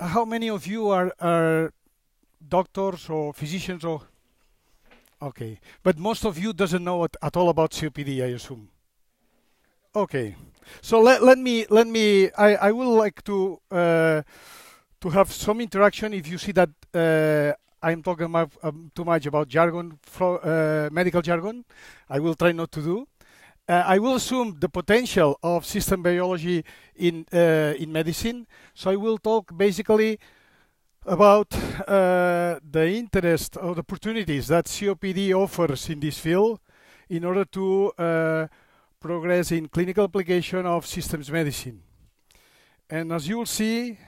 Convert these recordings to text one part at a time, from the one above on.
how many of you are, are doctors or physicians or okay. But most of you doesn't know at, at all about COPD i assume. Okay. So let, let me let me i i would like to uh, to have some interaction if you see that uh, i'm talking about, um, too much about jargon uh, medical jargon. I will try not to do uh, I will assume the potential of system biology in uh, in medicine. So I will talk basically about uh, the interest or the opportunities that COPD offers in this field in order to uh, progress in clinical application of systems medicine. And as you will see,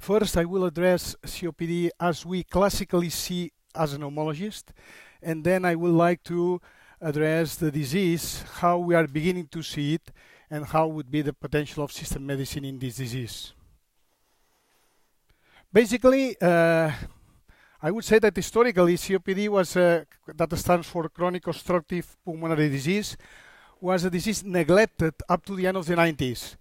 first I will address COPD as we classically see as an pneumologist, and then I would like to address the disease, how we are beginning to see it, and how would be the potential of system medicine in this disease. Basically, uh, I would say that historically COPD was, uh, that stands for chronic obstructive pulmonary disease, was a disease neglected up to the end of the 90s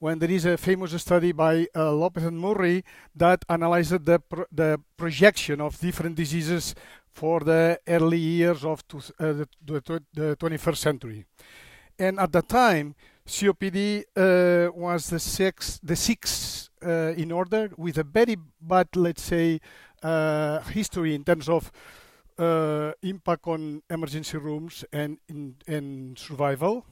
when there is a famous study by uh, Lopez and Murray that analyzed the, pro the projection of different diseases for the early years of uh, the, the, 21st century. And at the time, COPD uh, was the sixth, the sixth uh, in order with a very bad, let's say, uh, history in terms of uh, impact on emergency rooms and in, in survival,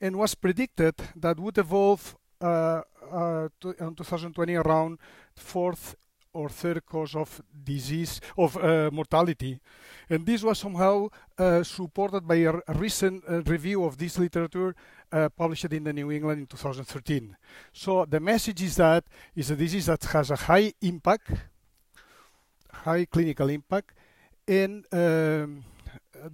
and was predicted that would evolve uh, uh, to, in 2020 around fourth or third cause of disease of uh, mortality and this was somehow uh, supported by a, recent uh, review of this literature uh, published in the New England in 2013. So the message is that it's a disease that has a high impact, high clinical impact, and um,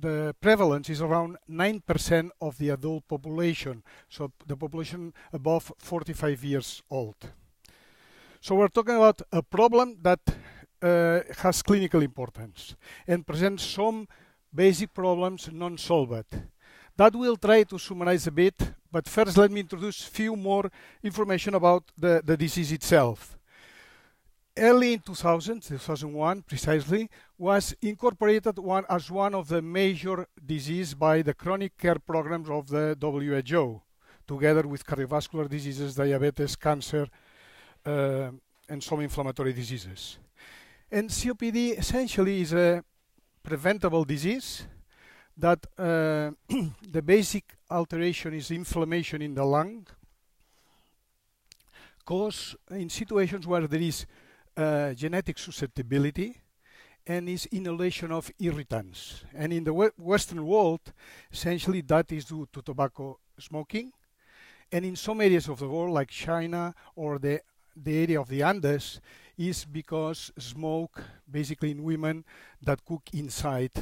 the prevalence is around 9% of the adult population, so the population above 45 years old. So we're talking about a problem that uh, has clinical importance and presents some basic problems non-solved. That we'll try to summarize a bit, but first let me introduce a few more information about the, the disease itself. Early in 2000, 2001 precisely, was incorporated one as one of the major diseases by the chronic care programs of the WHO, together with cardiovascular diseases, diabetes, cancer, uh, and some inflammatory diseases. And COPD essentially is a preventable disease that uh, the basic alteration is inflammation in the lung cause in situations where there is uh, genetic susceptibility and is inhalation of irritants. And in the Western world, essentially that is due to tobacco smoking. And in some areas of the world, like China or the, the area of the Andes, is because smoke, basically in women that cook inside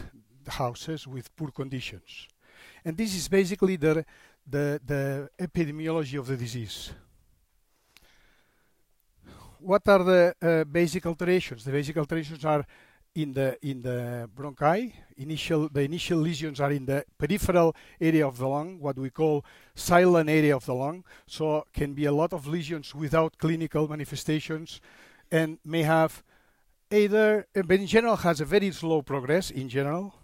houses with poor conditions. And this is basically the, the, the epidemiology of the disease. What are the uh, basic alterations? The basic alterations are in the in the bronchi. Initial the initial lesions are in the peripheral area of the lung, what we call silent area of the lung. So can be a lot of lesions without clinical manifestations, and may have either, but in general has a very slow progress in general,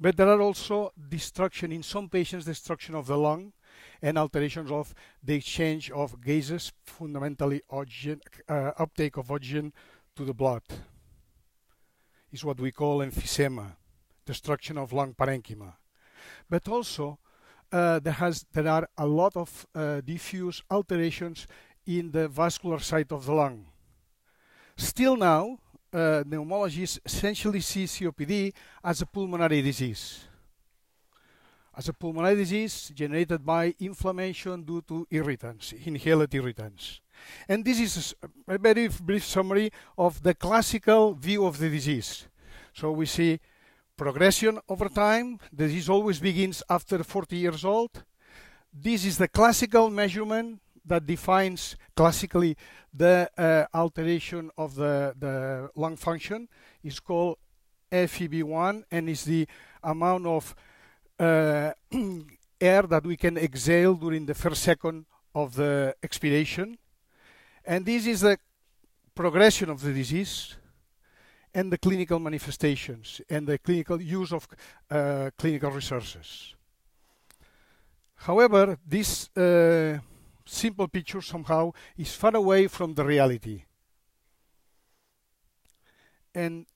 but there are also destruction in some patients, destruction of the lung and alterations of the exchange of gases, fundamentally oxygen, uh, uptake of oxygen to the blood. Is what we call emphysema, destruction of lung parenchyma. But also uh, there, has, there are a lot of uh, diffuse alterations in the vascular side of the lung. Still now, uh, pneumologists essentially see COPD as a pulmonary disease. As a pulmonary disease generated by inflammation due to irritants, inhaled irritants. And this is a very brief summary of the classical view of the disease. So we see progression over time. The disease always begins after 40 years old. This is the classical measurement that defines classically the uh, alteration of the, the lung function is called FEV1 and is the amount of uh, air that we can exhale during the first second of the expiration. And this is the progression of the disease and the clinical manifestations and the clinical use of uh, clinical resources. However, this uh, simple picture somehow is far away from the reality. And,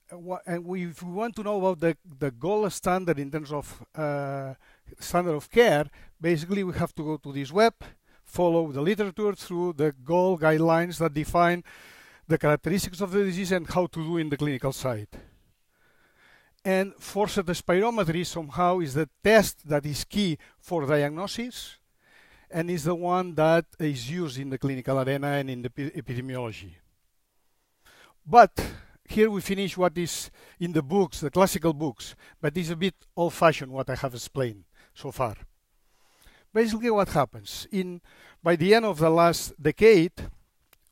and we, if we want to know about the, the gold standard in terms of uh, standard of care, basically we have to go to this web, follow the literature through the GOLD guidelines that define the characteristics of the disease and how to do in the clinical side. And forced spirometry somehow is the test that is key for diagnosis and is the one that is used in the clinical arena and in the epidemiology. But here we finish what is in the books, the classical books, but it's a bit old-fashioned what I have explained so far. Basically what happens, in by the end of the last decade,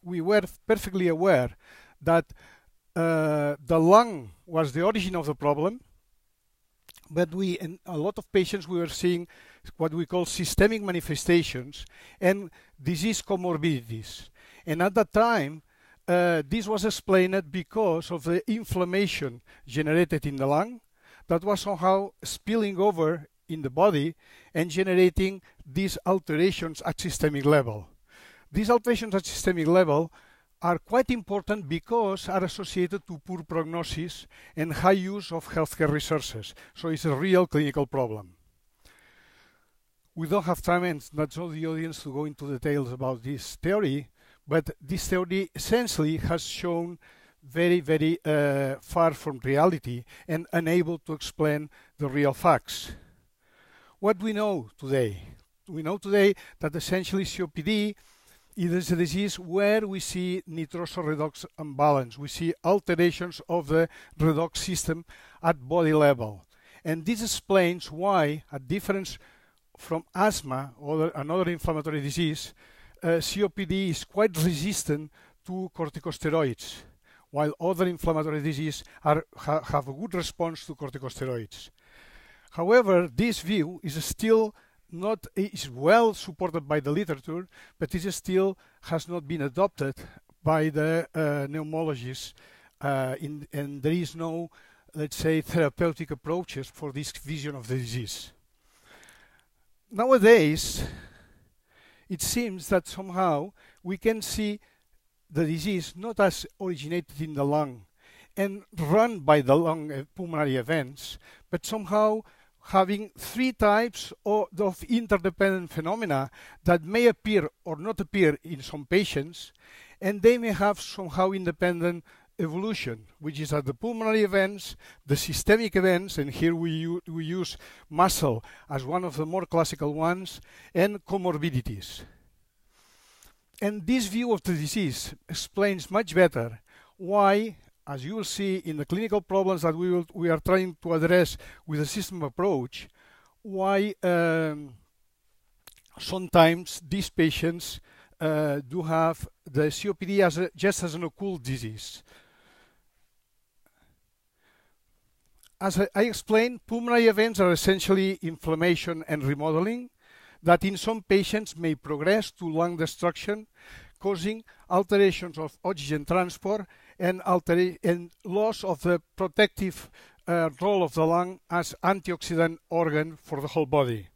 we were perfectly aware that uh, the lung was the origin of the problem, but we, in a lot of patients, we were seeing what we call systemic manifestations and disease comorbidities. And at that time, uh, this was explained because of the inflammation generated in the lung that was somehow spilling over in the body and generating these alterations at systemic level. These alterations at systemic level are quite important because are associated to poor prognosis and high use of healthcare resources. So it's a real clinical problem. We don't have time and not all the audience to go into details about this theory, but this theory essentially has shown very, very uh, far from reality and unable to explain the real facts. What we know today? We know today that essentially COPD it is a disease where we see nitroso redox imbalance. We see alterations of the redox system at body level. And this explains why, a difference from asthma or another inflammatory disease, uh, COPD is quite resistant to corticosteroids, while other inflammatory diseases ha, have a good response to corticosteroids. However, this view is still not is well supported by the literature, but it still has not been adopted by the uh, pneumologists, uh, in, and there is no, let's say, therapeutic approaches for this vision of the disease. Nowadays, it seems that somehow we can see the disease not as originated in the lung and run by the lung uh, pulmonary events, but somehow having three types of, interdependent phenomena that may appear or not appear in some patients, and they may have somehow independent evolution, which is at the pulmonary events, the systemic events, and here we, we use muscle as one of the more classical ones, and comorbidities. And this view of the disease explains much better why as you will see in the clinical problems that we, will, we are trying to address with a system approach, why um, sometimes these patients uh, do have the COPD as a, just as an occult disease. As I, I explained, pulmonary events are essentially inflammation and remodeling that in some patients may progress to lung destruction, causing alterations of oxygen transport and, and loss of the protective uh, role of the lung as antioxidant organ for the whole body.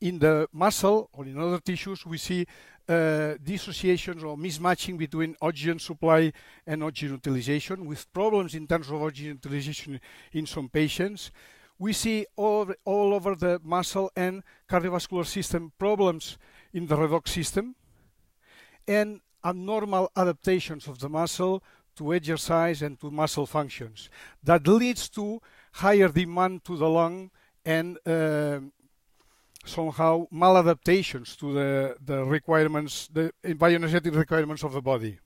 In the muscle or in other tissues, we see uh, dissociations or mismatching between oxygen supply and oxygen utilization with problems in terms of oxygen utilization in some patients. We see all, all over the muscle and cardiovascular system problems in the redox system. And abnormal adaptations of the muscle to exercise and to muscle functions. That leads to higher demand to the lung and uh, somehow maladaptations to the, the requirements, the bioenergetic requirements of the body.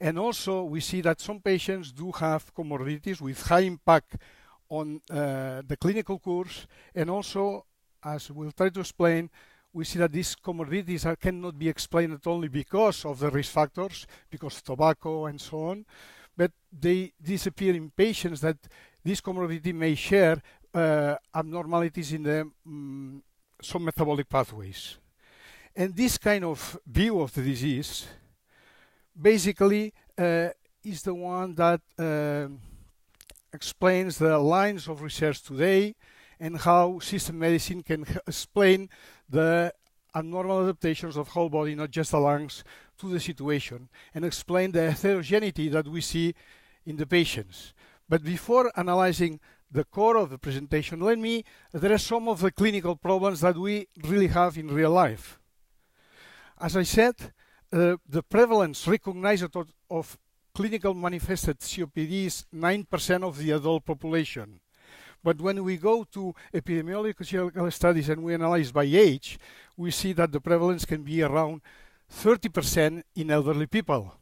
And also we see that some patients do have comorbidities with high impact on uh, the clinical course and also, as we'll try to explain, we see that these comorbidities are, cannot be explained only because of the risk factors, because of tobacco and so on, but they disappear in patients that this comorbidity may share uh, abnormalities in the um, some metabolic pathways. And this kind of view of the disease basically uh, is the one that uh, explains the lines of research today and how system medicine can explain the abnormal adaptations of whole body, not just the lungs, to the situation and explain the heterogeneity that we see in the patients. But before analyzing the core of the presentation, let me address some of the clinical problems that we really have in real life. As I said, uh, the prevalence recognized of, clinical manifested COPD is 9% of the adult population. But when we go to epidemiological studies and we analyze by age, we see that the prevalence can be around 30% in elderly people.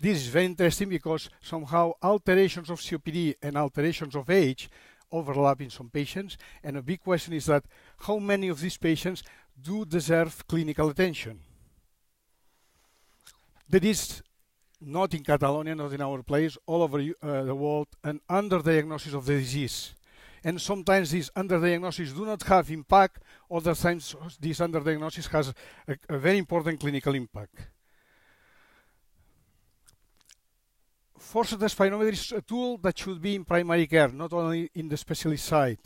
This is very interesting because somehow alterations of COPD and alterations of age overlap in some patients. And a big question is that how many of these patients do deserve clinical attention? There is not in Catalonia, not in our place, all over uh, the world, an underdiagnosis of the disease and sometimes these underdiagnoses do not have impact, other times this underdiagnosis has a, a very important clinical impact. Forced spirometry is a tool that should be in primary care, not only in the specialist side.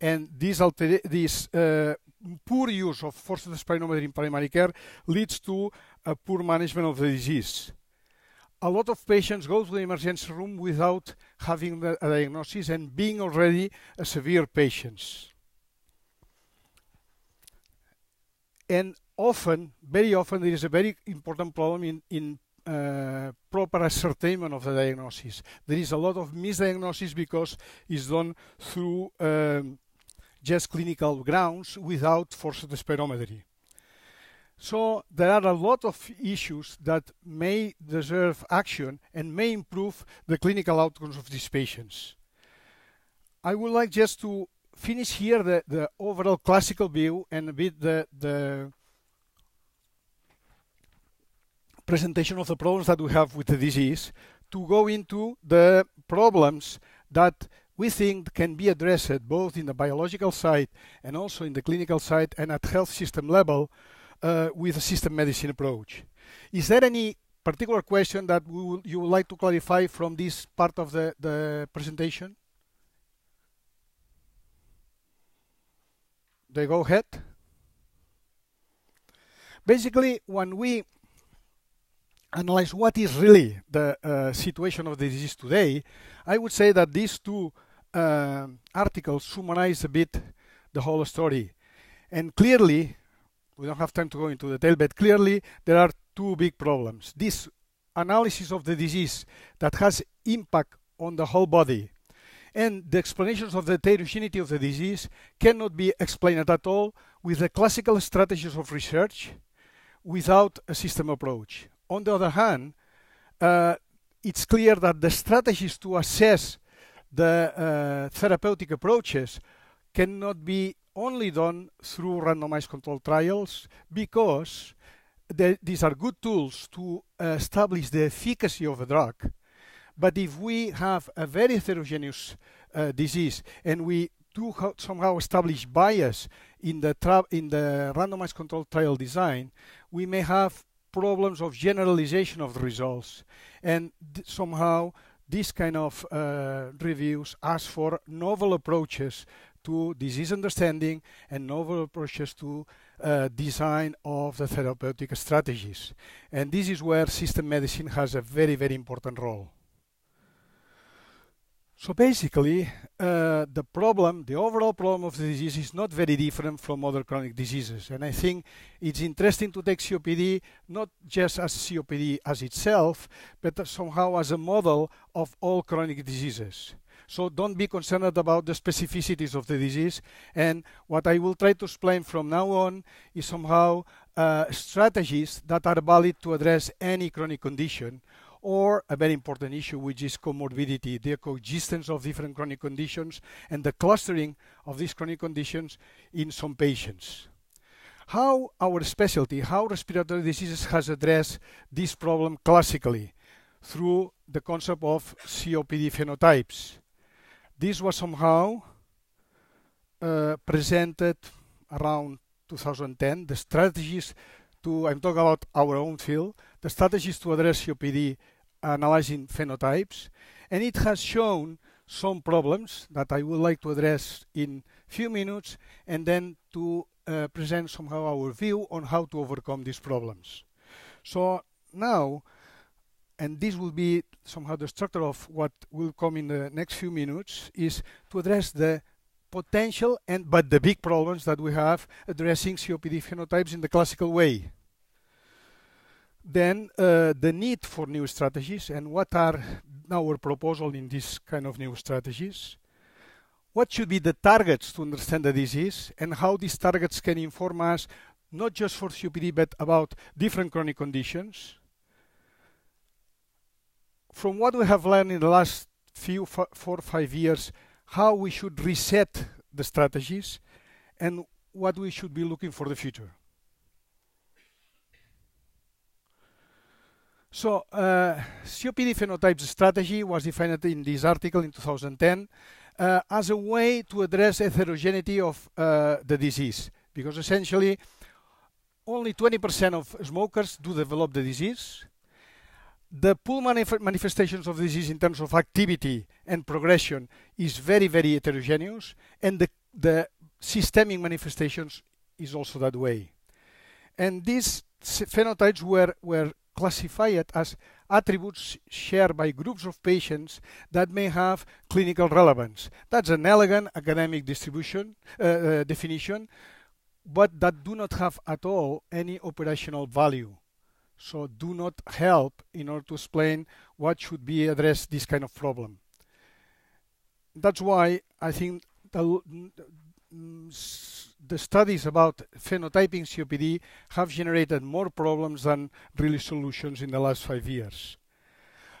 And this, this uh, poor use of forced spirometry in primary care leads to a poor management of the disease a lot of patients go to the emergency room without having a diagnosis and being already a severe patients. And often, very often, there is a very important problem in, in uh, proper ascertainment of the diagnosis. There is a lot of misdiagnosis because it's done through um, just clinical grounds without forced spirometry. So there are a lot of issues that may deserve action and may improve the clinical outcomes of these patients. I would like just to finish here the, the overall classical view and a bit the, the presentation of the problems that we have with the disease to go into the problems that we think can be addressed both in the biological side and also in the clinical side and at health system level uh, with a system medicine approach. Is there any particular question that you would like to clarify from this part of the, the presentation? They go ahead. Basically, when we analyze what is really the uh, situation of the disease today, I would say that these two uh, articles summarize a bit the whole story. And clearly, we don't have time to go into detail, but clearly there are two big problems. This analysis of the disease that has impact on the whole body and the explanations of the heterogeneity of the disease cannot be explained at all with the classical strategies of research without a system approach. On the other hand, uh, it's clear that the strategies to assess the uh, therapeutic approaches cannot be only done through randomized controlled trials because these are good tools to establish the efficacy of a drug. But if we have a very heterogeneous uh, disease and we do somehow establish bias in the, in the randomized controlled trial design, we may have problems of generalization of the results. And somehow these kind of uh, reviews ask for novel approaches to disease understanding and novel approaches to uh, design of the therapeutic strategies. And this is where system medicine has a very, very important role. So basically, uh, the problem, the overall problem of the disease is not very different from other chronic diseases. And I think it's interesting to take COPD not just as COPD as itself, but somehow as a model of all chronic diseases. So don't be concerned about the specificities of the disease. And what I will try to explain from now on is somehow uh, strategies that are valid to address any chronic condition or a very important issue, which is comorbidity, the coexistence of different chronic conditions and the clustering of these chronic conditions in some patients. How our specialty, how respiratory diseases has addressed this problem classically through the concept of COPD phenotypes. This was somehow uh, presented around 2010, the strategies to, I'm talking about our own field, the strategies to address COPD analyzing phenotypes, and it has shown some problems that I would like to address in a few minutes and then to uh, present somehow our view on how to overcome these problems. So now, and this will be somehow the structure of what will come in the next few minutes, is to address the potential and but the big problems that we have addressing COPD phenotypes in the classical way. Then uh, the need for new strategies and what are our proposal in this kind of new strategies. What should be the targets to understand the disease and how these targets can inform us not just for COPD but about different chronic conditions. From what we have learned in the last few four or five years, how we should reset the strategies and what we should be looking for the future. So, uh, COPD phenotypes strategy was defined in this article in 2010 uh, as a way to address heterogeneity of uh, the disease, because essentially only 20% of smokers do develop the disease. The pool manif manifestations of disease in terms of activity and progression is very, very heterogeneous, and the, the systemic manifestations is also that way. And these phenotypes were, were classified as attributes shared by groups of patients that may have clinical relevance. That's an elegant academic distribution uh, uh, definition, but that do not have at all any operational value. So do not help in order to explain what should be addressed this kind of problem. That's why I think the, the studies about phenotyping COPD have generated more problems than really solutions in the last five years.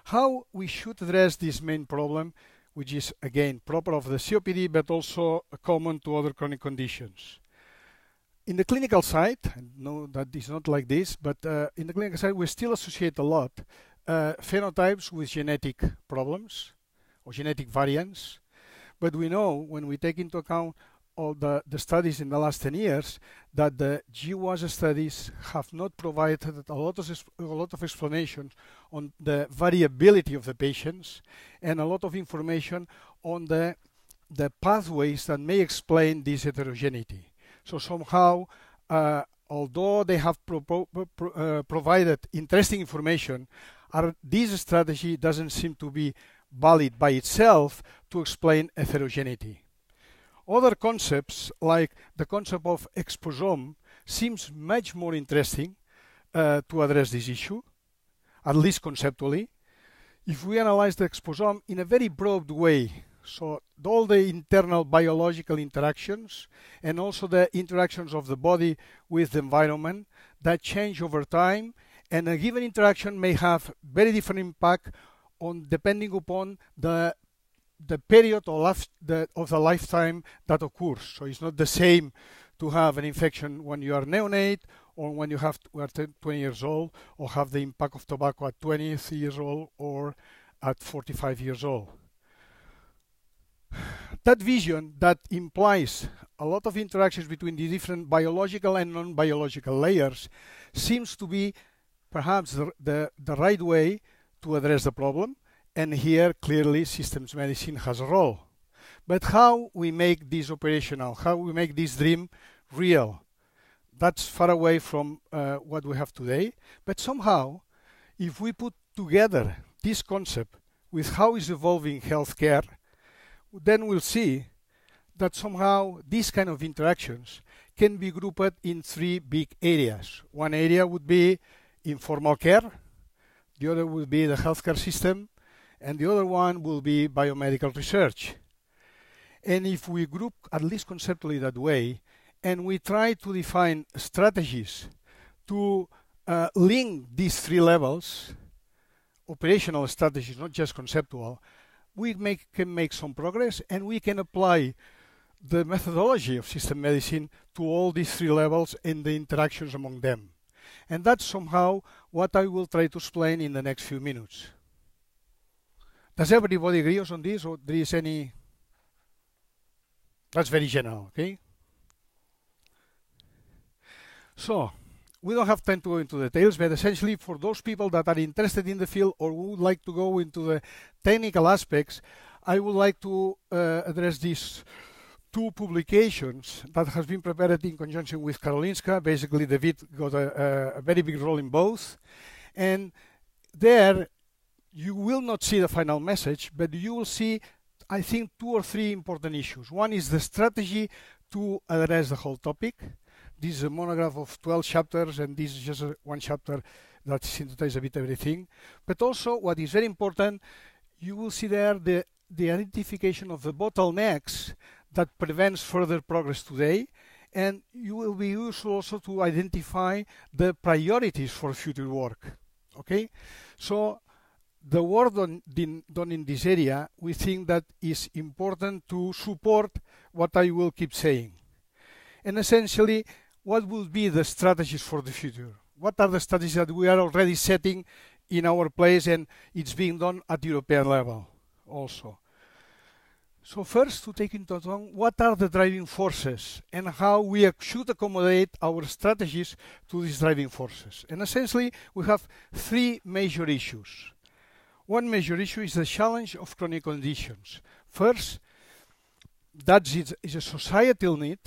How we should address this main problem, which is again proper of the COPD but also common to other chronic conditions. In the clinical side, know that is not like this, but uh, in the clinical side we still associate a lot uh, phenotypes with genetic problems or genetic variants. But we know when we take into account all the, the studies in the last 10 years that the GWAS studies have not provided a lot, of, a lot of explanation on the variability of the patients and a lot of information on the, the pathways that may explain this heterogeneity. So somehow, uh, although they have pro pro uh, provided interesting information, this strategy doesn't seem to be valid by itself to explain heterogeneity. Other concepts, like the concept of exposome, seems much more interesting uh, to address this issue, at least conceptually. If we analyze the exposome in a very broad way, so all the internal biological interactions and also the interactions of the body with the environment that change over time and a given interaction may have very different impact on depending upon the the period of, the, of the lifetime that occurs. So it's not the same to have an infection when you are neonate or when you have are 20 years old or have the impact of tobacco at 20 years old or at 45 years old. That vision that implies a lot of interactions between the different biological and non-biological layers seems to be perhaps the, the, the right way to address the problem and here, clearly, systems medicine has a role. But how we make this operational, how we make this dream real, that's far away from uh, what we have today. But somehow, if we put together this concept with how is evolving healthcare, then we'll see that somehow these kind of interactions can be grouped in three big areas. One area would be informal care, the other would be the healthcare system, and the other one will be biomedical research. And if we group, at least conceptually that way, and we try to define strategies to uh, link these three levels, operational strategies, not just conceptual, we make, can make some progress and we can apply the methodology of system medicine to all these three levels and the interactions among them. And that's somehow what I will try to explain in the next few minutes. Does everybody agree on this, or there is any? That's very general, okay? So, we don't have time to go into details, but essentially for those people that are interested in the field or would like to go into the technical aspects, I would like to uh, address these two publications that has been prepared in conjunction with Karolinska. Basically, David got a, a very big role in both. And there, you will not see the final message, but you will see, I think, two or three important issues. One is the strategy to address the whole topic. This is a monograph of 12 chapters, and this is just one chapter that synthesizes a bit everything. But also, what is very important, you will see there the, the identification of the bottlenecks that prevents further progress today, and you will be useful also to identify the priorities for future work. Okay, so the work done, done in this area, we think that is important to support what I will keep saying. And essentially, what would be the strategies for the future? What are the strategies that we are already setting in our place and it's being done at European level also? So first to take into account what are the driving forces and how we should accommodate our strategies to these driving forces. And essentially we have three major issues. One major issue is the challenge of chronic conditions. First, that is a societal need,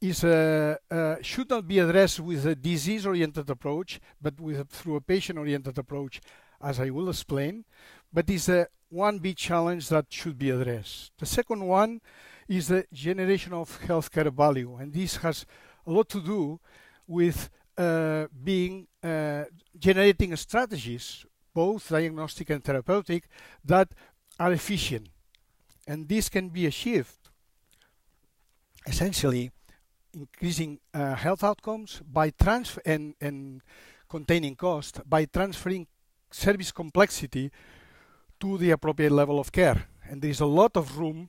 is a, uh, should not be addressed with a disease-oriented approach, but with a, through a patient-oriented approach, as I will explain. But is a one big challenge that should be addressed. The second one is the generation of healthcare value, and this has a lot to do with uh, being uh, generating strategies both diagnostic and therapeutic, that are efficient. And this can be achieved essentially increasing uh, health outcomes by transfer and, and containing cost by transferring service complexity to the appropriate level of care. And there is a lot of room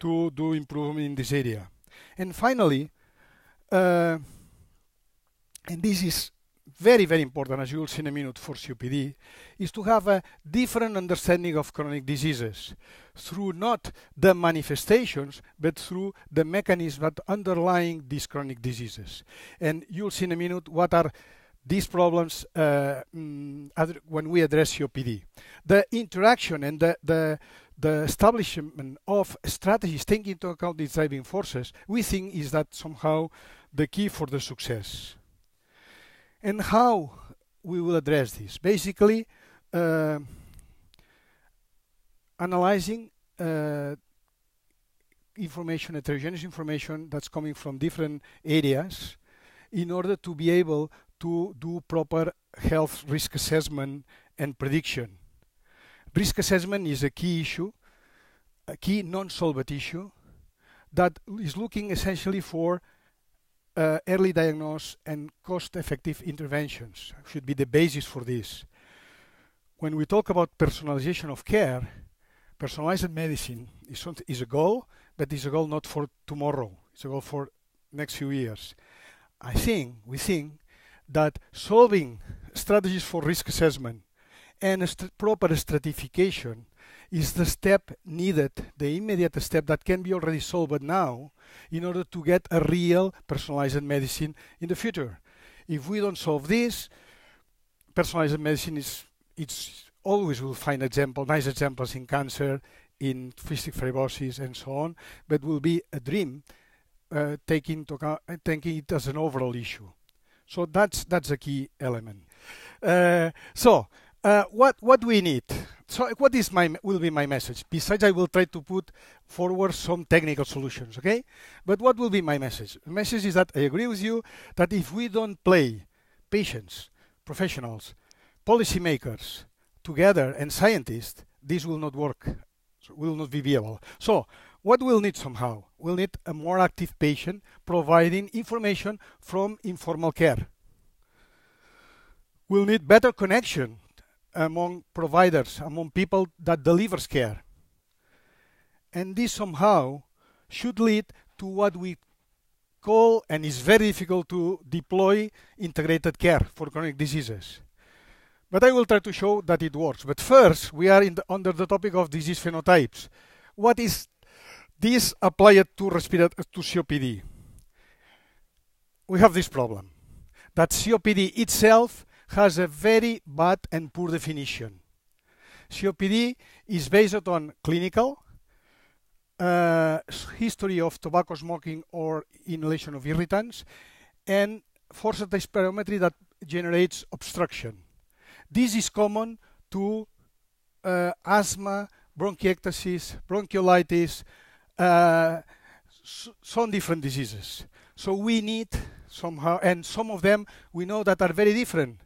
to do improvement in this area. And finally, uh, and this is very, very important, as you will see in a minute for COPD, is to have a different understanding of chronic diseases through not the manifestations, but through the mechanisms that underlying these chronic diseases. And you'll see in a minute what are these problems uh, mm, when we address COPD. The interaction and the, the, the establishment of strategies taking into account these driving forces, we think is that somehow the key for the success. And how we will address this? Basically, uh, analyzing uh, information, heterogeneous information that's coming from different areas in order to be able to do proper health risk assessment and prediction. Risk assessment is a key issue, a key non-solved issue that is looking essentially for uh, early diagnosis and cost-effective interventions should be the basis for this. When we talk about personalization of care, personalized medicine is, is a goal, but it's a goal not for tomorrow. It's a goal for next few years. I think, we think, that solving strategies for risk assessment and st proper stratification is the step needed, the immediate step that can be already solved now in order to get a real personalized medicine in the future. If we don't solve this, personalized medicine is it's always will find example, nice examples in cancer, in cystic fibrosis and so on, but will be a dream uh, taking, taking it as an overall issue. So that's that's a key element. Uh, so uh, what what we need? So what is my will be my message? Besides, I will try to put forward some technical solutions. Okay, but what will be my message? The message is that I agree with you that if we don't play patients, professionals, policymakers together and scientists, this will not work. So will not be viable. So what we'll need somehow? We'll need a more active patient providing information from informal care. We'll need better connection among providers, among people that delivers care. And this somehow should lead to what we call, and is very difficult to deploy, integrated care for chronic diseases. But I will try to show that it works. But first, we are the, under the topic of disease phenotypes. What is this applied to, to COPD. We have this problem. that COPD itself has a very bad and poor definition. COPD is based on clinical, uh, history of tobacco smoking or inhalation of irritants, and forced spirometry that generates obstruction. This is common to uh, asthma, bronchiectasis, bronchiolitis, uh, some different diseases. So we need somehow, and some of them we know that are very different.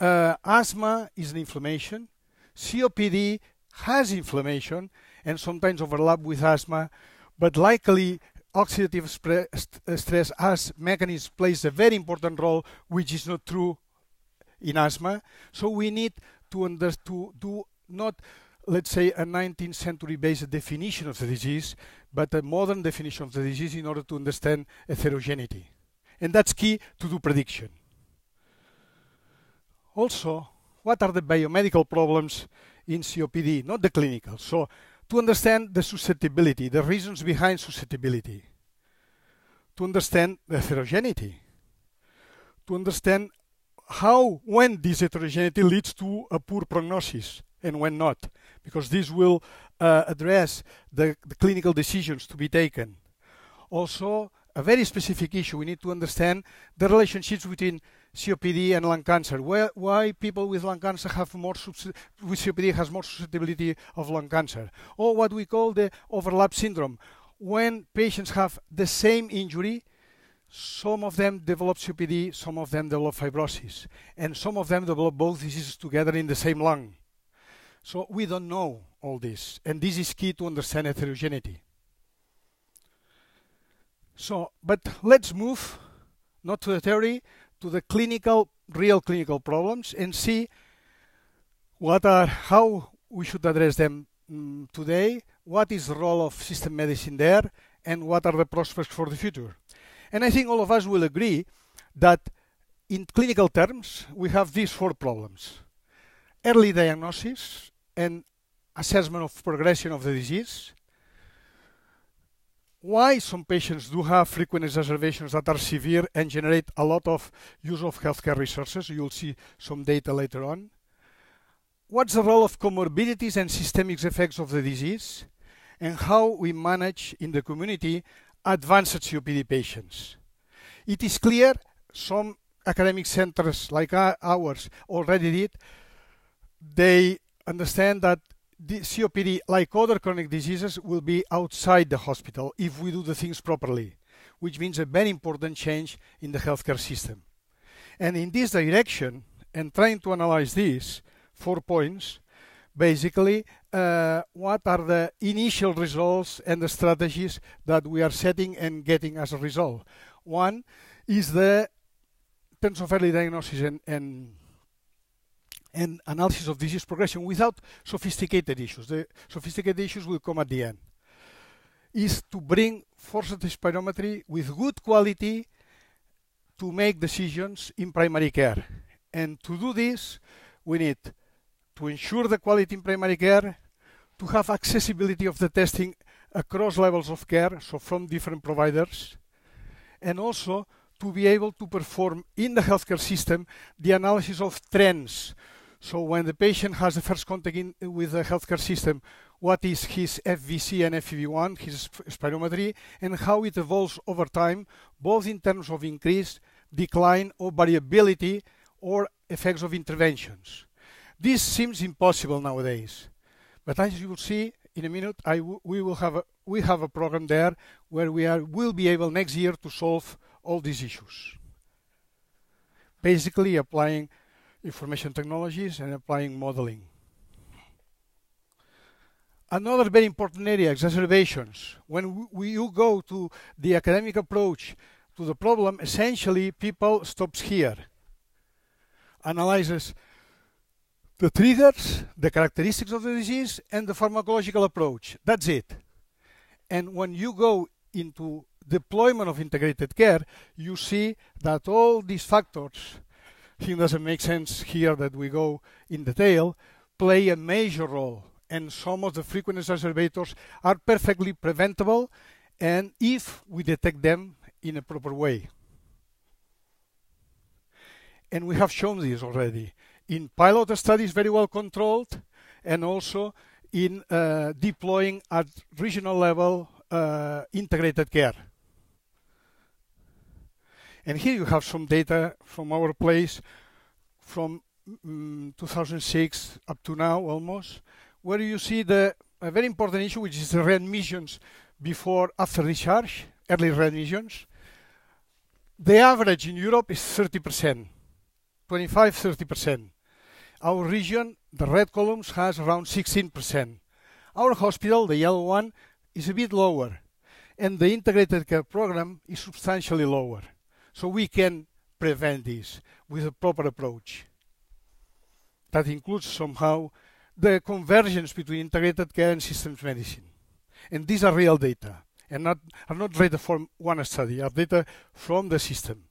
Uh, asthma is an inflammation. COPD has inflammation and sometimes overlap with asthma, but likely oxidative stress as mechanism plays a very important role, which is not true in asthma. So we need to, under, to do not, let's say, a 19th century based definition of the disease, but a modern definition of the disease in order to understand heterogeneity. And that's key to do prediction. Also, what are the biomedical problems in COPD, not the clinical? So, to understand the susceptibility, the reasons behind susceptibility, to understand the heterogeneity, to understand how, when this heterogeneity leads to a poor prognosis and when not, because this will uh, address the, the clinical decisions to be taken. Also, a very specific issue, we need to understand the relationships between COPD and lung cancer. Why, people with lung cancer have more with COPD has more susceptibility of lung cancer, or what we call the overlap syndrome. When patients have the same injury, some of them develop COPD, some of them develop fibrosis, and some of them develop both diseases together in the same lung. So we don't know all this, and this is key to understand heterogeneity. So, but let's move not to the theory, to the clinical, real clinical problems and see what are, how we should address them um, today, what is the role of system medicine there, and what are the prospects for the future. And I think all of us will agree that in clinical terms, we have these four problems. Early diagnosis and assessment of progression of the disease, why some patients do have frequent exacerbations that are severe and generate a lot of use of healthcare resources. You'll see some data later on. What's the role of comorbidities and systemic effects of the disease? And how we manage in the community advanced COPD patients. It is clear some academic centers like ours already did. They understand that the COPD, like other chronic diseases, will be outside the hospital if we do the things properly, which means a very important change in the healthcare system. And in this direction, and trying to analyze these four points, basically, uh, what are the initial results and the strategies that we are setting and getting as a result? One is the terms of early diagnosis and, and and analysis of disease progression without sophisticated issues. The sophisticated issues will come at the end. Is to bring forced spirometry with good quality to make decisions in primary care. And to do this, we need to ensure the quality in primary care, to have accessibility of the testing across levels of care, so from different providers, and also to be able to perform in the healthcare system the analysis of trends so when the patient has the first contact in, with the healthcare system, what is his FVC and FEV1, his spirometry, and how it evolves over time, both in terms of increase, decline, or variability, or effects of interventions. This seems impossible nowadays, but as you will see in a minute, we will have a, we have a program there where we are will be able next year to solve all these issues. Basically, applying information technologies and applying modeling. Another very important area, exacerbations. When we, you go to the academic approach to the problem, essentially people stops here, analyzes the triggers, the characteristics of the disease, and the pharmacological approach. That's it. And when you go into deployment of integrated care, you see that all these factors think doesn't make sense here that we go in detail, play a major role. And some of the frequent exacerbators are perfectly preventable and if we detect them in a proper way. And we have shown this already in pilot studies very well controlled and also in uh, deploying at regional level uh, integrated care. And here you have some data from our place from mm, 2006 up to now almost, where you see the a very important issue, which is the readmissions before after discharge, early readmissions. The average in Europe is 30%, 25, 30%. Our region, the red columns, has around 16%. Our hospital, the yellow one, is a bit lower, and the integrated care program is substantially lower. So we can prevent this with a proper approach. That includes somehow the convergence between integrated care and systems medicine. And these are real data and not, are not data from one study, are data from the system.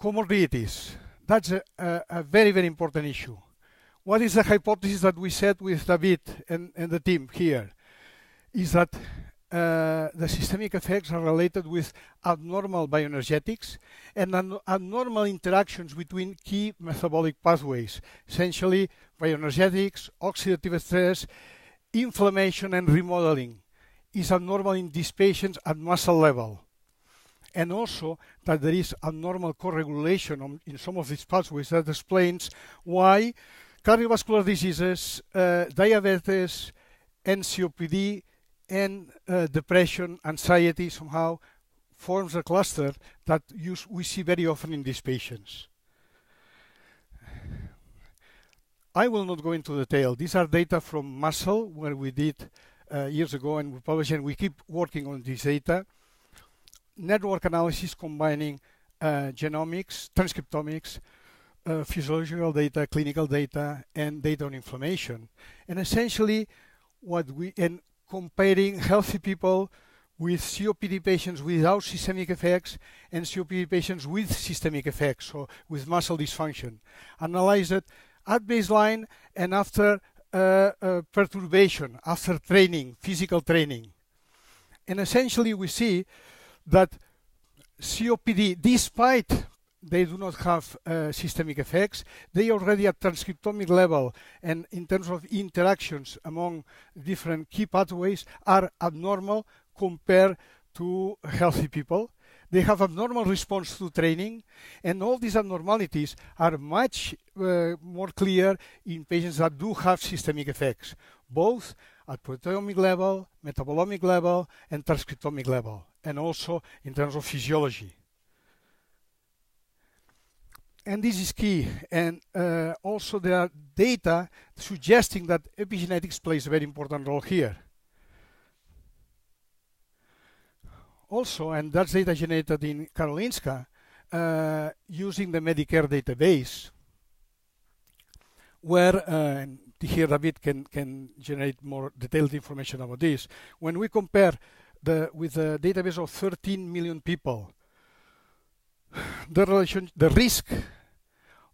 Comorbidities. That's a, a, a, very, very important issue. What is the hypothesis that we set with David and, and the team here? Is that uh, the systemic effects are related with abnormal bioenergetics and abnormal interactions between key metabolic pathways, essentially bioenergetics, oxidative stress, inflammation and remodeling is abnormal in these patients at muscle level. And also that there is abnormal co-regulation in some of these pathways that explains why cardiovascular diseases, uh, diabetes, and COPD and uh, depression, anxiety somehow forms a cluster that use, we see very often in these patients. I will not go into detail. These are data from muscle where we did uh, years ago and we published and we keep working on this data. Network analysis combining uh, genomics, transcriptomics, uh, physiological data, clinical data, and data on inflammation. And essentially, what we and comparing healthy people with COPD patients without systemic effects and COPD patients with systemic effects, so with muscle dysfunction. Analyze it at baseline and after uh, uh, perturbation, after training, physical training. And essentially we see that COPD, despite they do not have uh, systemic effects. They already at transcriptomic level and in terms of interactions among different key pathways are abnormal compared to healthy people. They have abnormal response to training and all these abnormalities are much uh, more clear in patients that do have systemic effects, both at proteomic level, metabolomic level and transcriptomic level and also in terms of physiology and this is key. And uh, also there are data suggesting that epigenetics plays a very important role here. Also, and that's data generated in Karolinska, uh, using the Medicare database, where, uh, and here David can, can generate more detailed information about this. When we compare the, with a database of 13 million people, the relation, the risk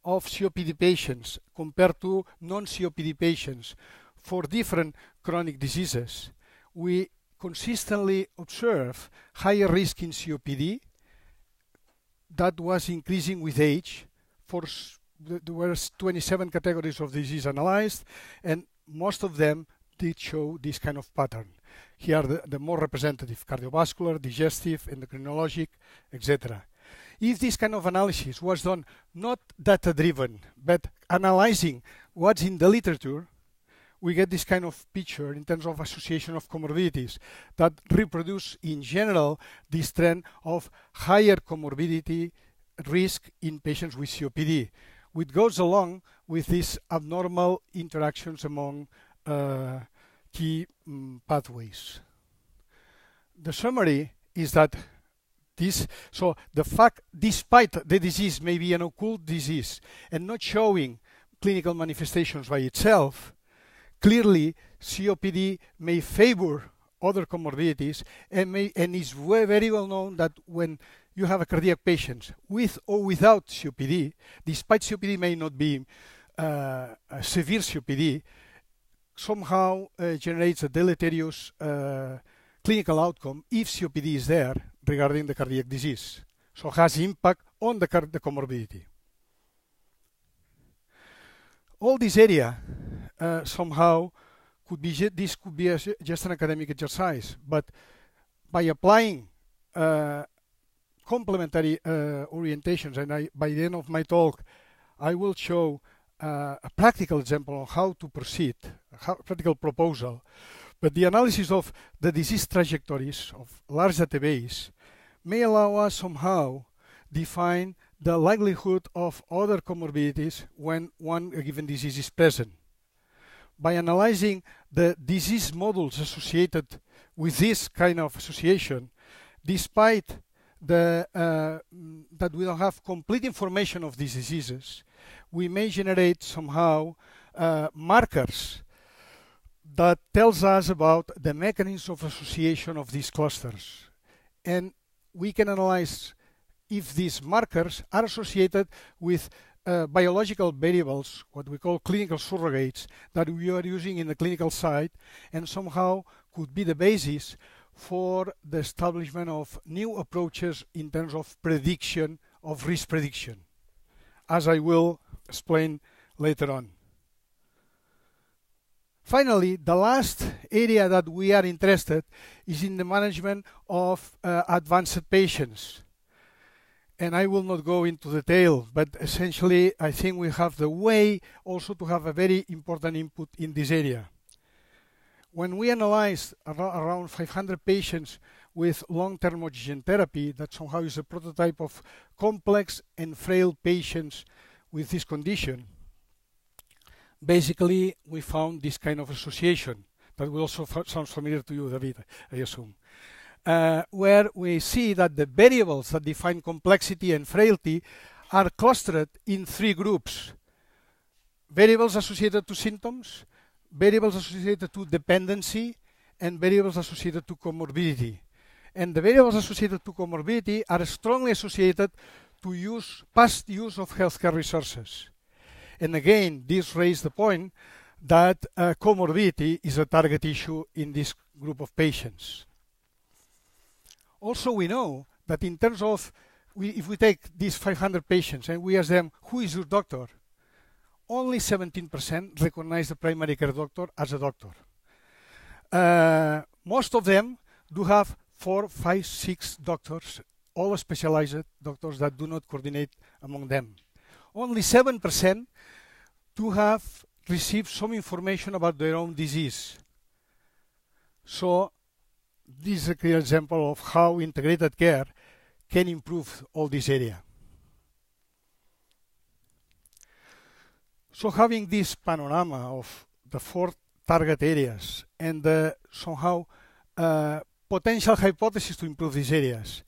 of COPD patients compared to non-COPD patients for different chronic diseases, we consistently observe higher risk in COPD that was increasing with age. For there were 27 categories of disease analyzed, and most of them did show this kind of pattern. Here are the, the more representative cardiovascular, digestive, endocrinologic, etc if this kind of analysis was done not data driven, but analyzing what's in the literature, we get this kind of picture in terms of association of comorbidities that reproduce in general this trend of higher comorbidity risk in patients with COPD, which goes along with these abnormal interactions among uh, key um, pathways. The summary is that this, so the fact, despite the disease may be an occult disease and not showing clinical manifestations by itself, clearly COPD may favor other comorbidities and, may, and is very well known that when you have a cardiac patient with or without COPD, despite COPD may not be uh, severe COPD, somehow uh, generates a deleterious uh, clinical outcome if COPD is there regarding the cardiac disease. So has impact on the, the comorbidity. All this area uh, somehow could be this could be a, just an academic exercise, but by applying uh, complementary uh, orientations, and I, by the end of my talk, I will show uh, a practical example of how to proceed, a practical proposal. But the analysis of the disease trajectories of large database may allow us somehow define the likelihood of other comorbidities when one given disease is present. By analyzing the disease models associated with this kind of association, despite the, uh, that we don't have complete information of these diseases, we may generate somehow uh, markers that tells us about the mechanism of association of these clusters. And we can analyze if these markers are associated with uh, biological variables, what we call clinical surrogates, that we are using in the clinical side, and somehow could be the basis for the establishment of new approaches in terms of prediction, of risk prediction, as I will explain later on. Finally, the last area that we are interested is in the management of uh, advanced patients. And I will not go into detail, but essentially I think we have the way also to have a very important input in this area. When we analyzed around 500 patients with long-term oxygen therapy, that somehow is a prototype of complex and frail patients with this condition, basically we found this kind of association that will also sound familiar to you, David, I assume. Uh, where we see that the variables that define complexity and frailty are clustered in three groups. Variables associated to symptoms, variables associated to dependency, and variables associated to comorbidity. And the variables associated to comorbidity are strongly associated to use past use of healthcare resources. And again, this raised the point that uh, comorbidity is a target issue in this group of patients. Also, we know that in terms of, we, if we take these 500 patients and we ask them, who is your doctor? Only 17% recognize the primary care doctor as a doctor. Uh, most of them do have four, five, six doctors, all specialized doctors that do not coordinate among them. Only 7% to have received some information about their own disease. So this is a clear example of how integrated care can improve all this area. So having this panorama of the four target areas and the somehow uh, potential hypotheses to improve these areas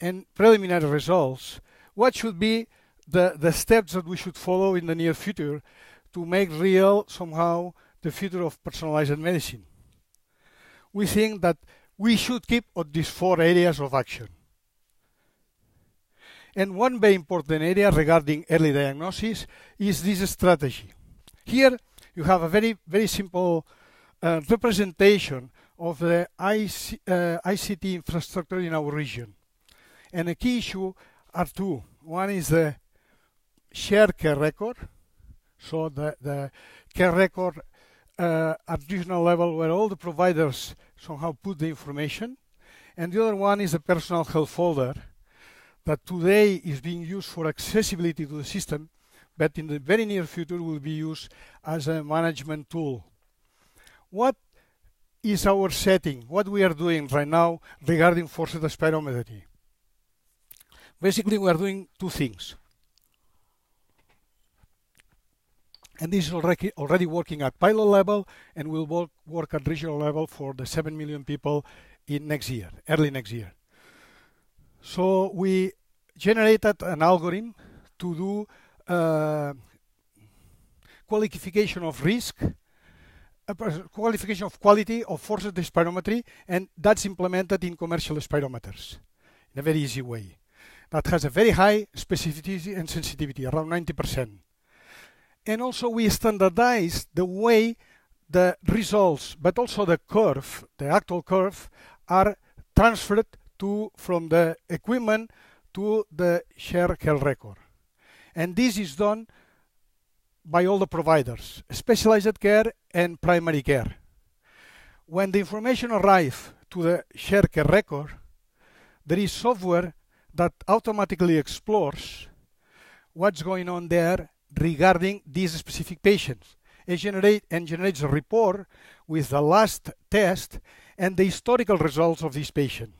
and preliminary results, what should be the, the steps that we should follow in the near future to make real somehow the future of personalized medicine. We think that we should keep on these four areas of action. And one very important area regarding early diagnosis is this strategy. Here you have a very, very simple uh, representation of the IC, uh, ICT infrastructure in our region. And a key issue are two. One is the shared care record, so the, the care record uh, at regional level where all the providers somehow put the information. And the other one is a personal health folder that today is being used for accessibility to the system, but in the very near future will be used as a management tool. What is our setting? What we are doing right now regarding forced spirometry? Basically, we are doing two things. And this is already, already working at pilot level and will work, work at regional level for the 7 million people in next year, early next year. So we generated an algorithm to do uh, qualification of risk, uh, qualification of quality of forced spirometry, and that's implemented in commercial spirometers in a very easy way. That has a very high specificity and sensitivity, around 90%. And also we standardize the way the results, but also the curve, the actual curve, are transferred to from the equipment to the shared health record. And this is done by all the providers, specialized care and primary care. When the information arrives to the shared care record, there is software that automatically explores what's going on there regarding these specific patients and, generate, and generates a report with the last test and the historical results of this patient.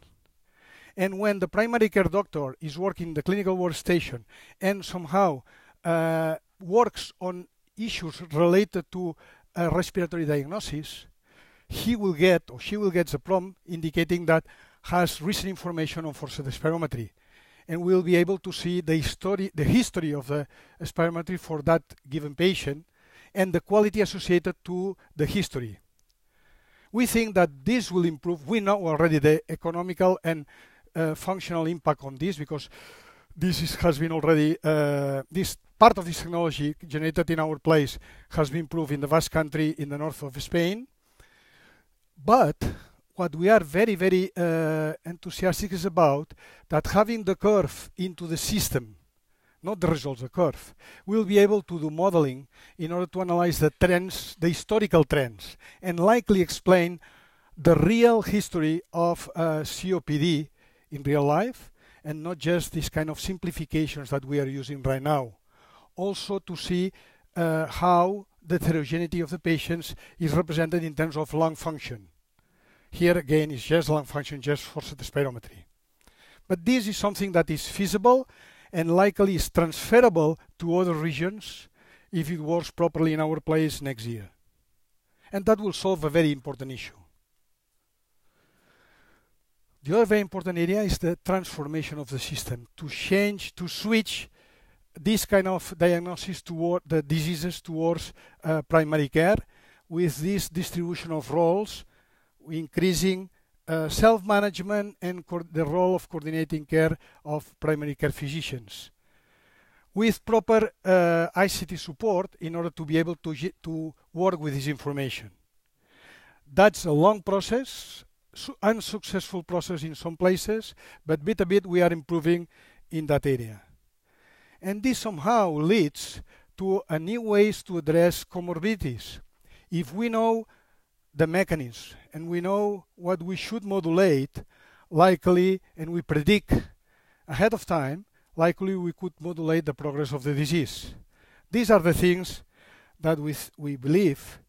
And when the primary care doctor is working the clinical workstation and somehow uh, works on issues related to a respiratory diagnosis, he will get or she will get the prompt indicating that has recent information on forced spirometry and we'll be able to see the history, the history of the spirometry for that given patient and the quality associated to the history. We think that this will improve. We know already the economical and uh, functional impact on this because this is, has been already, uh, this part of this technology generated in our place has been proved in the Basque Country in the north of Spain. But what we are very, very uh, enthusiastic is about that having the curve into the system, not the results, of the curve, we'll be able to do modeling in order to analyze the trends, the historical trends, and likely explain the real history of uh, COPD in real life, and not just these kind of simplifications that we are using right now. Also to see uh, how the heterogeneity of the patients is represented in terms of lung function here again is just lung function, just forced spirometry. But this is something that is feasible and likely is transferable to other regions if it works properly in our place next year. And that will solve a very important issue. The other very important area is the transformation of the system to change, to switch this kind of diagnosis toward the diseases towards uh, primary care with this distribution of roles increasing uh, self-management and the role of coordinating care of primary care physicians with proper uh, ICT support in order to be able to, to work with this information. That's a long process, unsuccessful process in some places, but bit a bit we are improving in that area. And this somehow leads to a new ways to address comorbidities. If we know the mechanism and we know what we should modulate, likely, and we predict ahead of time, likely we could modulate the progress of the disease. These are the things that we, we believe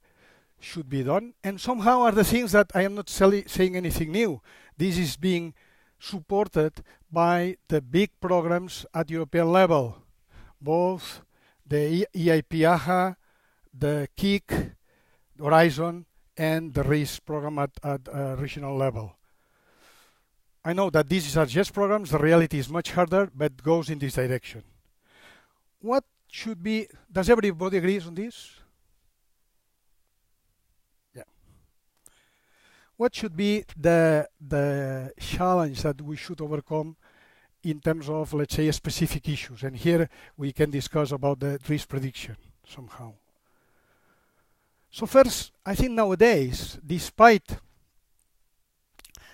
should be done, and somehow are the things that I am not saying anything new. This is being supported by the big programs at European level, both the EIP AHA, the KIC, Horizon, and the RIS program at, at uh, regional level. I know that these are just programs, the reality is much harder, but goes in this direction. What should be, does everybody agree on this? Yeah. What should be the, the challenge that we should overcome in terms of, let's say, specific issues? And here we can discuss about the risk prediction somehow. So first, I think nowadays, despite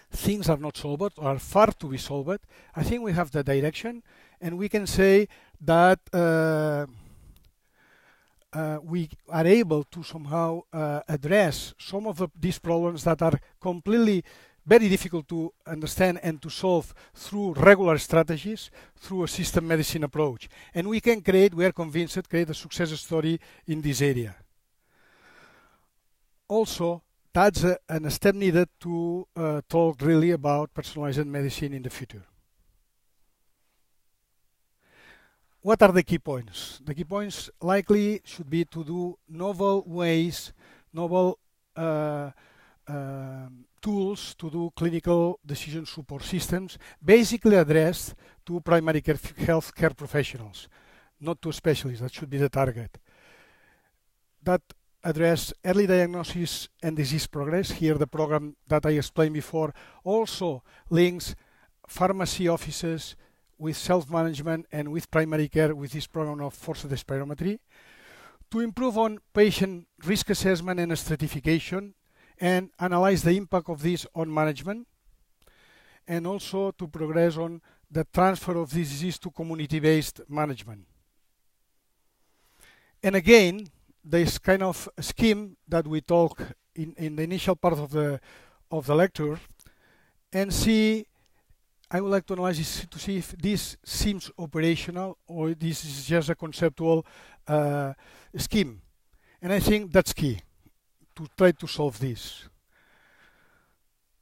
things are not solved or are far to be solved, I think we have the direction and we can say that uh, uh, we are able to somehow uh, address some of the, these problems that are completely very difficult to understand and to solve through regular strategies, through a system medicine approach. And we can create, we are convinced, create a success story in this area also that's a, a step needed to uh, talk really about personalized medicine in the future. What are the key points? The key points likely should be to do novel ways, novel uh, uh, tools to do clinical decision support systems, basically addressed to primary care health care professionals, not to specialists. That should be the target. That address early diagnosis and disease progress. Here the program that I explained before also links pharmacy offices with self-management and with primary care with this program of forced spirometry to improve on patient risk assessment and stratification and analyze the impact of this on management and also to progress on the transfer of this disease to community-based management. And again, this kind of scheme that we talk in, in the initial part of the of the lecture and see I would like to analyze this to see if this seems operational or this is just a conceptual uh, scheme. And I think that's key to try to solve this.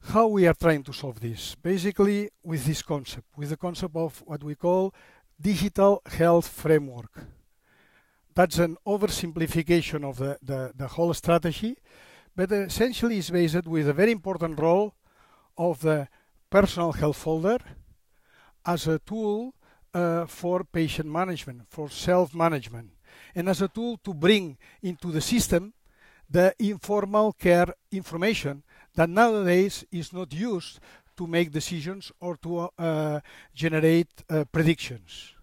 How we are trying to solve this? Basically with this concept, with the concept of what we call digital health framework. That's an oversimplification of the, the, the whole strategy, but essentially is based with a very important role of the personal health folder as a tool uh, for patient management, for self-management, and as a tool to bring into the system the informal care information that nowadays is not used to make decisions or to uh, generate uh, predictions.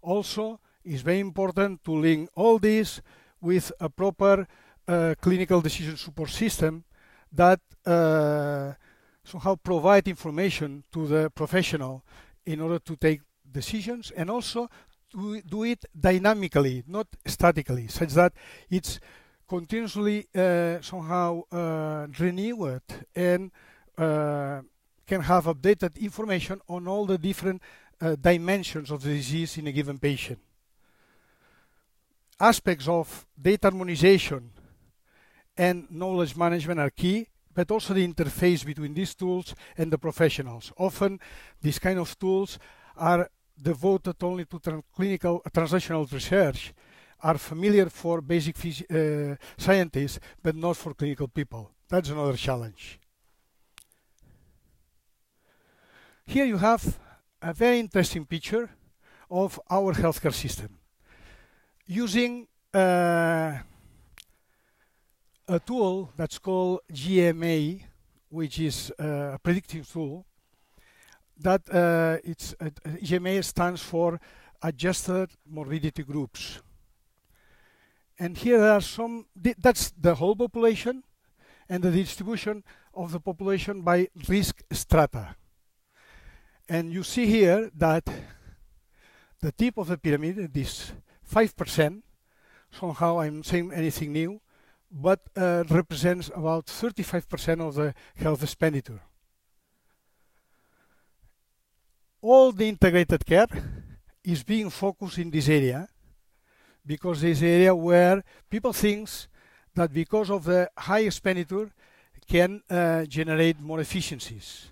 Also, it's very important to link all this with a proper uh, clinical decision support system that uh, somehow provide information to the professional in order to take decisions and also to do it dynamically, not statically, such that it's continuously uh, somehow uh, renewed and uh, can have updated information on all the different uh, dimensions of the disease in a given patient. Aspects of data harmonization and knowledge management are key but also the interface between these tools and the professionals. Often these kind of tools are devoted only to clinical uh, translational research, are familiar for basic uh, scientists, but not for clinical people. That's another challenge. Here you have a very interesting picture of our healthcare system. Using uh, a tool that's called GMA, which is uh, a predictive tool. That uh, it's uh, GMA stands for Adjusted Morbidity Groups. And here are some, that's the whole population and the distribution of the population by risk strata. And you see here that the tip of the pyramid, this 5%, somehow I'm saying anything new, but uh, represents about 35% of the health expenditure. All the integrated care is being focused in this area because this area where people think that because of the high expenditure can uh, generate more efficiencies.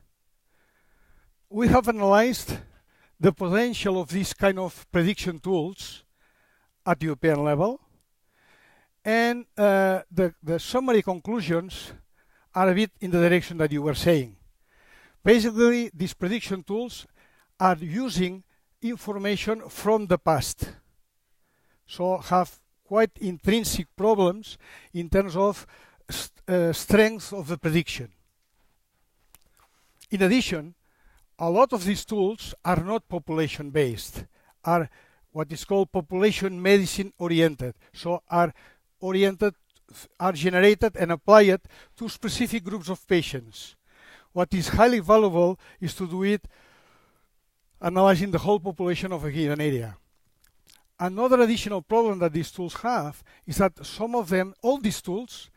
We have analyzed the potential of these kind of prediction tools at the European level and uh, the, the summary conclusions are a bit in the direction that you were saying. Basically, these prediction tools are using information from the past. So have quite intrinsic problems in terms of st uh, strength of the prediction. In addition, a lot of these tools are not population based, are what is called population medicine oriented, so are oriented are generated and applied to specific groups of patients. What is highly valuable is to do it analyzing the whole population of a given area. Another additional problem that these tools have is that some of them, all these tools,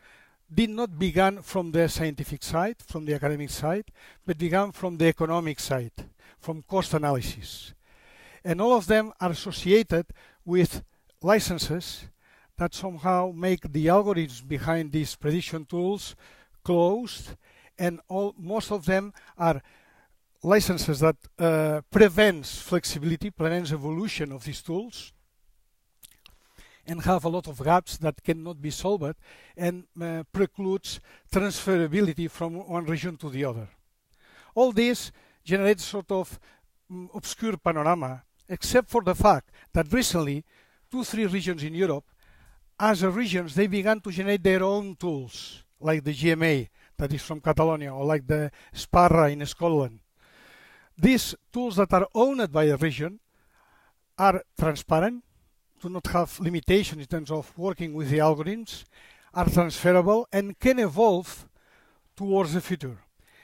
did not begin from the scientific side, from the academic side, but began from the economic side, from cost analysis. And all of them are associated with licenses that somehow make the algorithms behind these prediction tools closed and all most of them are licenses that uh, prevents flexibility, prevents evolution of these tools and have a lot of gaps that cannot be solved and uh, precludes transferability from one region to the other. All this generates sort of um, obscure panorama, except for the fact that recently two, three regions in Europe as a regions, they began to generate their own tools, like the GMA that is from Catalonia, or like the SPARRA in Scotland. These tools that are owned by a region are transparent, do not have limitations in terms of working with the algorithms, are transferable, and can evolve towards the future.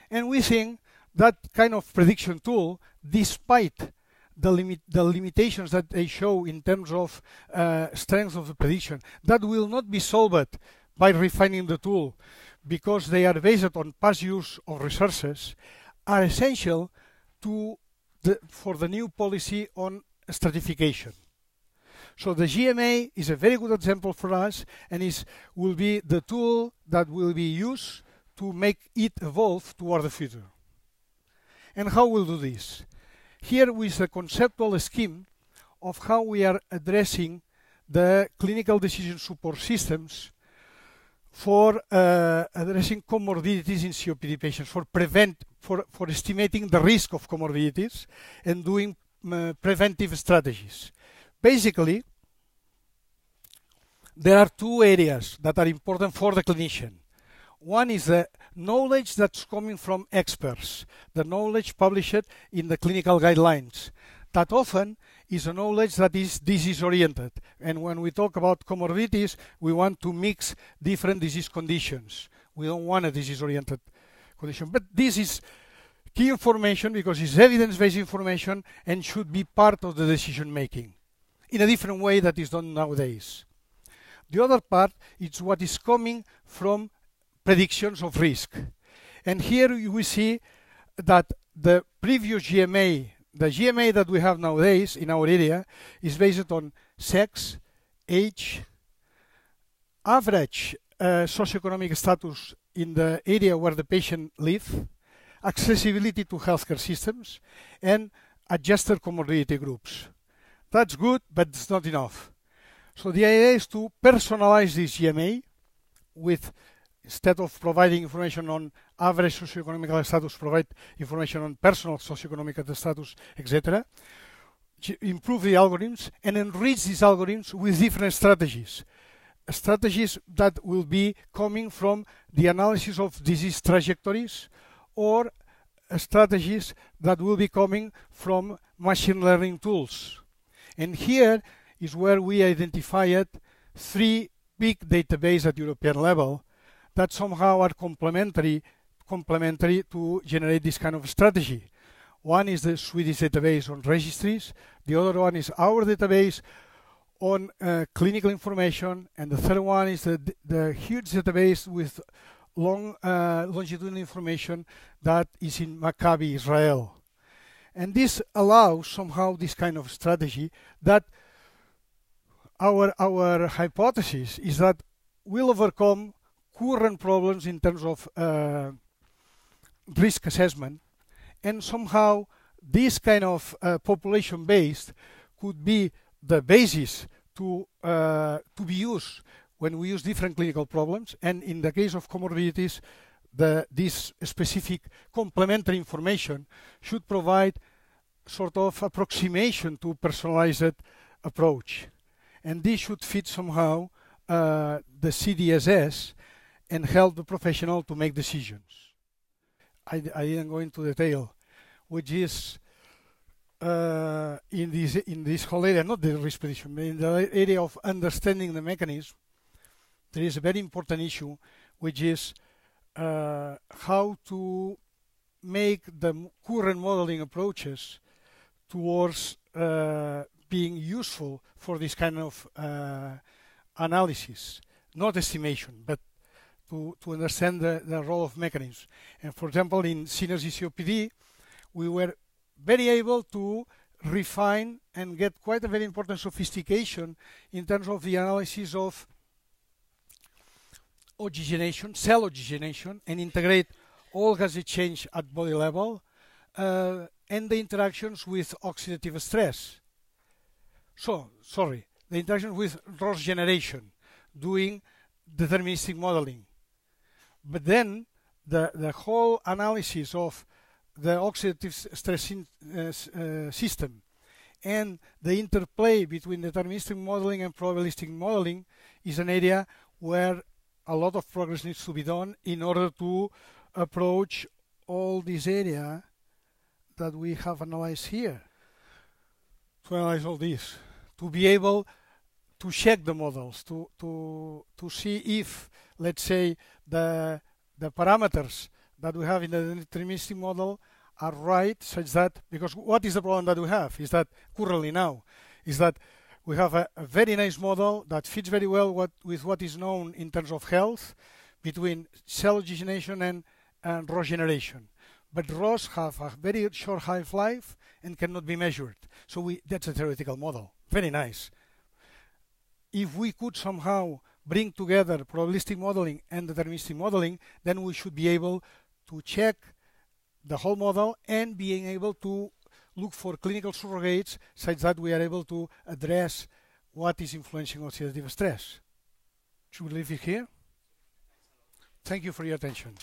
And we think that kind of prediction tool, despite the, limit, the limitations that they show in terms of uh, strength of the prediction, that will not be solved by refining the tool because they are based on past use of resources, are essential to the, for the new policy on stratification. So the GMA is a very good example for us and is will be the tool that will be used to make it evolve toward the future. And how we'll do this? Here is a conceptual scheme of how we are addressing the clinical decision support systems for uh, addressing comorbidities in COPD patients, for prevent, for, for estimating the risk of comorbidities and doing uh, preventive strategies. Basically, there are two areas that are important for the clinician. One is the knowledge that's coming from experts, the knowledge published in the clinical guidelines. That often is a knowledge that is disease oriented. And when we talk about comorbidities, we want to mix different disease conditions. We don't want a disease oriented condition. But this is key information because it's evidence based information and should be part of the decision making in a different way that is done nowadays. The other part is what is coming from predictions of risk. And here we see that the previous GMA, the GMA that we have nowadays in our area, is based on sex, age, average uh, socioeconomic status in the area where the patient lives, accessibility to healthcare systems, and adjusted comorbidity groups. That's good, but it's not enough. So the idea is to personalize this GMA with instead of providing information on average socioeconomic status, provide information on personal socioeconomic status, etc. Improve the algorithms and enrich these algorithms with different strategies. Strategies that will be coming from the analysis of disease trajectories or uh, strategies that will be coming from machine learning tools. And here is where we identified three big databases at European level that somehow are complementary complementary to generate this kind of strategy. One is the Swedish database on registries, the other one is our database on uh, clinical information, and the third one is the, the huge database with long uh, longitudinal information that is in Maccabi, Israel. And this allows somehow this kind of strategy that our, our hypothesis is that we'll overcome current problems in terms of uh, risk assessment and somehow this kind of uh, population based could be the basis to uh, to be used when we use different clinical problems and in the case of comorbidities the this specific complementary information should provide sort of approximation to personalized approach. And this should fit somehow uh, the CDSS and help the professional to make decisions. I, I didn't go into detail, which is uh, in this in this whole area, not the risk prediction, but in the area of understanding the mechanism, there is a very important issue, which is uh, how to make the current modeling approaches towards uh, being useful for this kind of uh, analysis, not estimation, but to, to understand the, the role of mechanisms. And for example, in Synergy COPD, we were very able to refine and get quite a very important sophistication in terms of the analysis of oxygenation, cell oxygenation, and integrate all gas exchange at body level uh, and the interactions with oxidative stress. So, sorry, the interaction with ROS generation, doing deterministic modeling. But then the, the whole analysis of the oxidative stress in, uh, uh, system and the interplay between deterministic modeling and probabilistic modeling is an area where a lot of progress needs to be done in order to approach all this area that we have analyzed here. To analyze all this, to be able to check the models, to, to, to see if, let's say, the, the parameters that we have in the deterministic model are right such that, because what is the problem that we have is that currently now, is that we have a, a very nice model that fits very well what, with what is known in terms of health between cell oxygenation and, and ROS generation. But ROS have a very short half-life and cannot be measured. So we, that's a theoretical model. Very nice. If we could somehow bring together probabilistic modeling and deterministic modeling, then we should be able to check the whole model and being able to look for clinical surrogates such that we are able to address what is influencing oxidative stress. Should we leave it here? Thank you for your attention.